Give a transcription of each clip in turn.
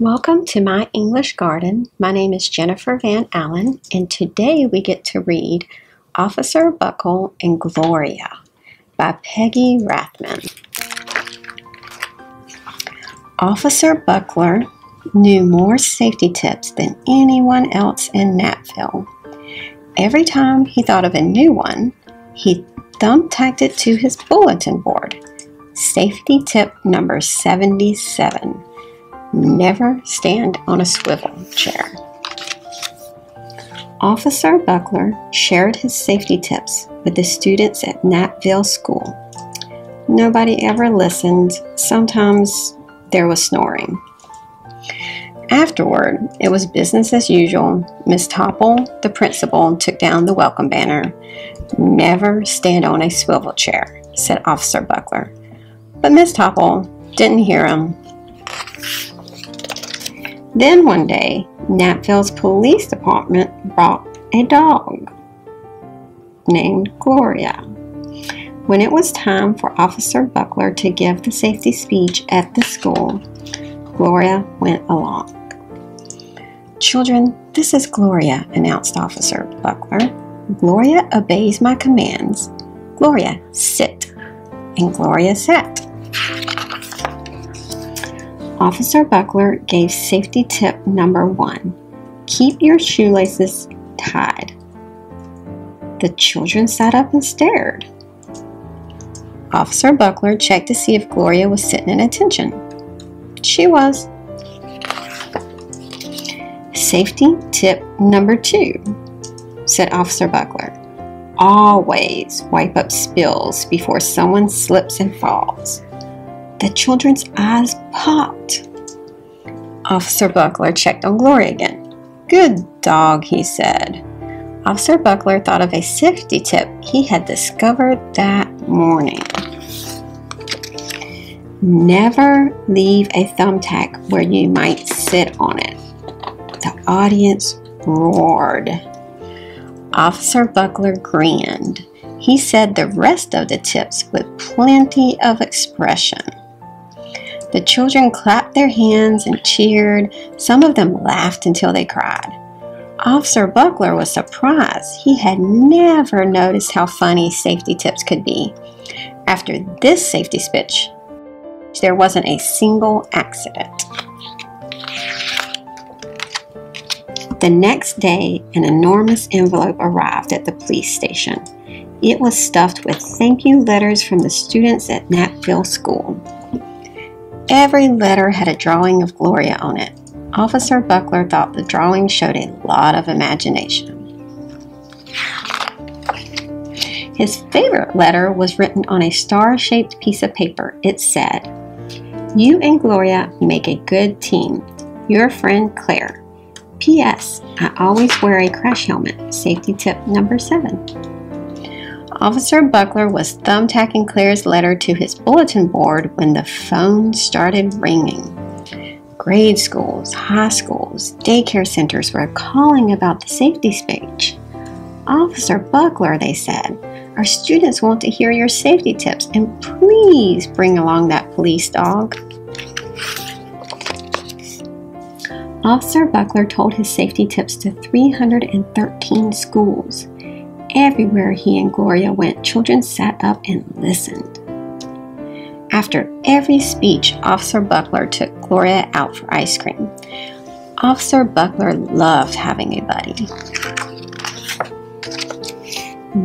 Welcome to my English garden. My name is Jennifer Van Allen, and today we get to read Officer Buckle and Gloria by Peggy Rathmann. Officer Buckler knew more safety tips than anyone else in Napville. Every time he thought of a new one, he thumbtacked it to his bulletin board. Safety tip number 77 Never stand on a swivel chair. Officer Buckler shared his safety tips with the students at Napville School. Nobody ever listened. Sometimes there was snoring. Afterward, it was business as usual. Miss Toppel, the principal, took down the welcome banner. Never stand on a swivel chair, said Officer Buckler. But Miss Toppel didn't hear him. Then one day, Napville's police department brought a dog named Gloria. When it was time for Officer Buckler to give the safety speech at the school, Gloria went along. Children, this is Gloria, announced Officer Buckler. Gloria obeys my commands. Gloria, sit. And Gloria sat. Officer Buckler gave safety tip number one keep your shoelaces tied. The children sat up and stared. Officer Buckler checked to see if Gloria was sitting in attention. She was. Safety tip number two, said Officer Buckler. Always wipe up spills before someone slips and falls. The children's eyes popped. Officer Buckler checked on Glory again. Good dog, he said. Officer Buckler thought of a safety tip he had discovered that morning. Never leave a thumbtack where you might sit on it. The audience roared. Officer Buckler grinned. He said the rest of the tips with plenty of expression. The children clapped their hands and cheered. Some of them laughed until they cried. Officer Buckler was surprised. He had never noticed how funny safety tips could be. After this safety speech, there wasn't a single accident. The next day, an enormous envelope arrived at the police station. It was stuffed with thank you letters from the students at Napville School. Every letter had a drawing of Gloria on it. Officer Buckler thought the drawing showed a lot of imagination. His favorite letter was written on a star shaped piece of paper. It said, You and Gloria make a good team. Your friend Claire. P.S. I always wear a crash helmet. Safety tip number seven. Officer Buckler was thumbtacking Claire's letter to his bulletin board when the phone started ringing. Grade schools, high schools, daycare centers were calling about the safety speech. Officer Buckler, they said, our students want to hear your safety tips and please bring along that police dog. Officer Buckler told his safety tips to 313 schools. Everywhere he and Gloria went, children sat up and listened. After every speech, Officer Buckler took Gloria out for ice cream. Officer Buckler loved having a buddy.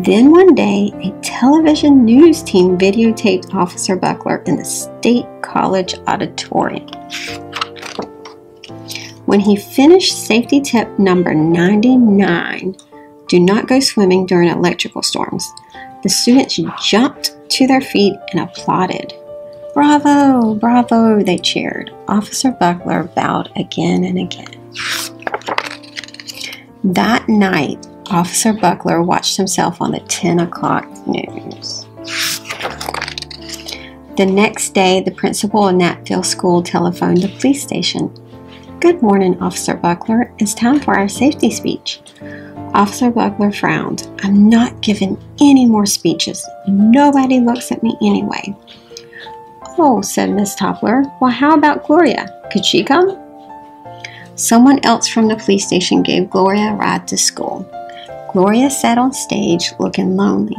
Then one day, a television news team videotaped Officer Buckler in the State College auditorium. When he finished safety tip number 99, do not go swimming during electrical storms. The students jumped to their feet and applauded. Bravo, bravo, they cheered. Officer Buckler bowed again and again. That night, Officer Buckler watched himself on the 10 o'clock news. The next day, the principal of Napville School telephoned the police station. Good morning, Officer Buckler. It's time for our safety speech. Officer Buckler frowned. I'm not giving any more speeches. Nobody looks at me anyway. Oh, said Miss Toppler. Well, how about Gloria? Could she come? Someone else from the police station gave Gloria a ride to school. Gloria sat on stage looking lonely.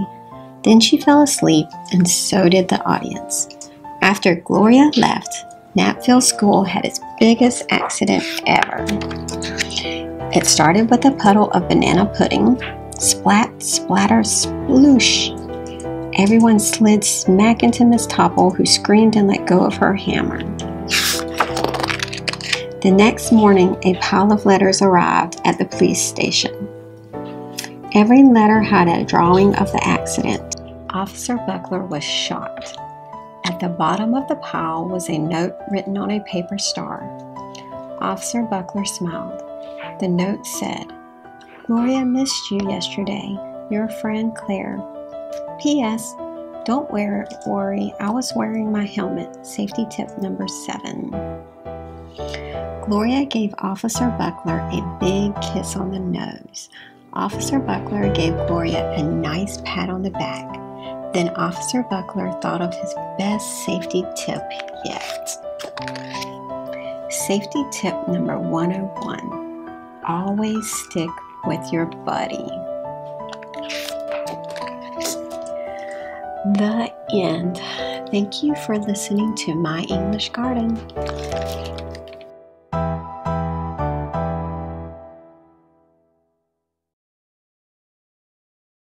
Then she fell asleep, and so did the audience. After Gloria left, Napville School had its biggest accident ever. It started with a puddle of banana pudding. Splat, splatter, sploosh. Everyone slid smack into Miss Toppel, who screamed and let go of her hammer. The next morning, a pile of letters arrived at the police station. Every letter had a drawing of the accident. Officer Buckler was shocked. At the bottom of the pile was a note written on a paper star. Officer Buckler smiled. The note said, Gloria missed you yesterday. Your friend Claire. P.S. Don't wear, it, worry, I was wearing my helmet. Safety tip number seven. Gloria gave Officer Buckler a big kiss on the nose. Officer Buckler gave Gloria a nice pat on the back. Then Officer Buckler thought of his best safety tip yet. Safety tip number 101 Always stick with your buddy. The end. Thank you for listening to My English Garden.